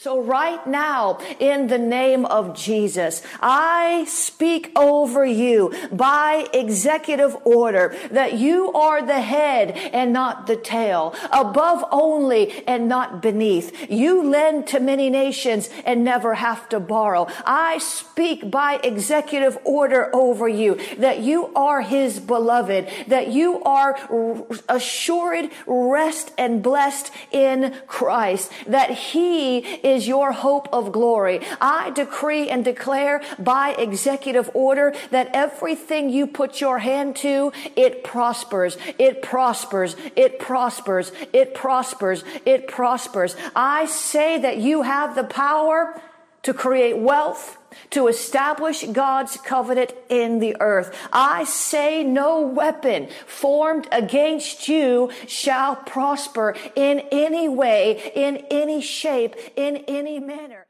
So right now, in the name of Jesus, I speak over you by executive order that you are the head and not the tail, above only and not beneath. You lend to many nations and never have to borrow. I speak by executive order over you that you are his beloved, that you are assured rest and blessed in Christ, that he is your hope of glory. I decree and declare by executive order that everything you put your hand to, it prospers. It prospers. It prospers. It prospers. It prospers. I say that you have the power to create wealth, to establish God's covenant in the earth. I say no weapon formed against you shall prosper in any way, in any shape, in any manner.